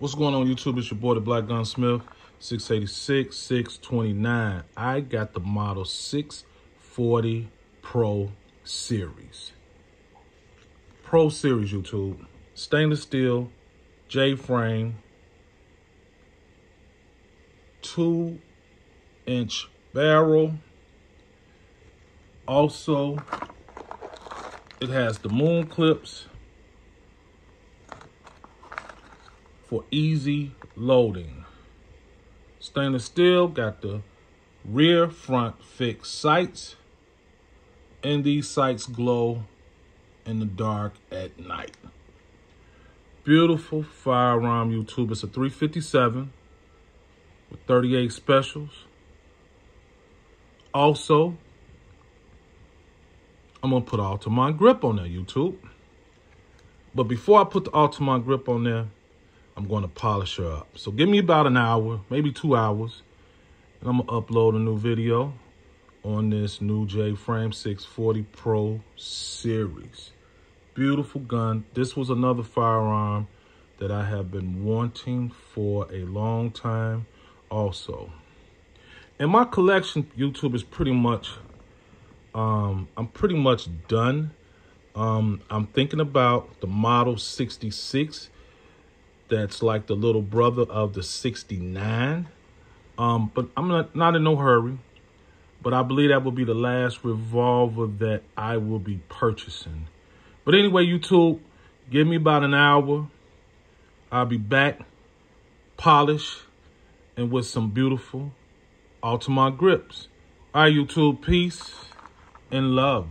What's going on YouTube? It's your boy, the Black Gunsmith, 686, 629. I got the model 640 Pro Series. Pro Series, YouTube. Stainless steel, J-frame, two inch barrel. Also, it has the moon clips for easy loading. Stainless steel, got the rear front fixed sights. And these sights glow in the dark at night. Beautiful firearm YouTube. It's a 357 with 38 specials. Also, I'm gonna put Altamont grip on there, YouTube. But before I put the Altamont grip on there, I'm going to polish her up. So give me about an hour, maybe two hours. And I'm going to upload a new video on this new J-Frame 640 Pro Series. Beautiful gun. This was another firearm that I have been wanting for a long time also. And my collection, YouTube, is pretty much, um, I'm pretty much done. Um, I'm thinking about the Model 66 that's like the little brother of the 69. Um, but I'm not, not in no hurry. But I believe that will be the last revolver that I will be purchasing. But anyway, YouTube, give me about an hour. I'll be back, polished, and with some beautiful Altamont grips. All right, YouTube, peace and love.